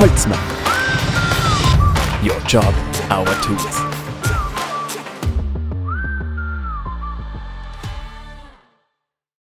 Holzmann. Your job, our tools.